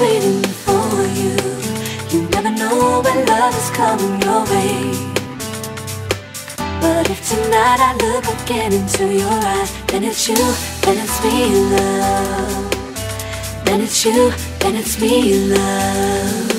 waiting for you. You never know when love is coming your way. But if tonight I look again into your eyes, then it's you, then it's me, love. Then it's you, then it's me, love.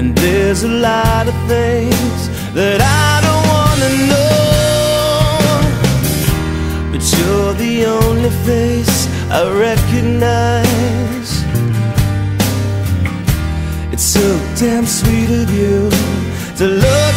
And there's a lot of things that I don't wanna know. But you're the only face I recognize. It's so damn sweet of you to love